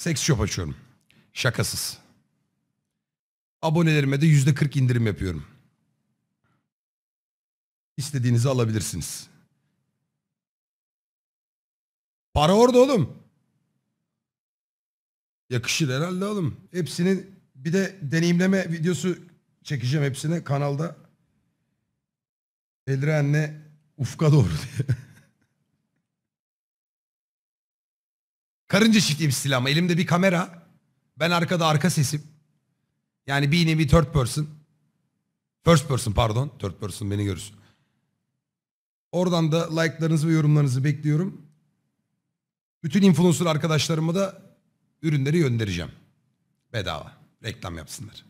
Seks shop açıyorum. Şakasız. Abonelerime de yüzde 40 indirim yapıyorum. İstediğinizi alabilirsiniz. Para orada oğlum. Yakışır herhalde oğlum. Hepsini bir de deneyimleme videosu çekeceğim hepsine kanalda. Eldirenle ufka doğru diye. Karınca çiftliğim stili ama elimde bir kamera. Ben arkada arka sesim. Yani bir nevi third person. First person pardon. Third person beni görürsün. Oradan da like'larınızı ve yorumlarınızı bekliyorum. Bütün influencer arkadaşlarıma da ürünleri göndereceğim. Bedava. Reklam yapsınlar.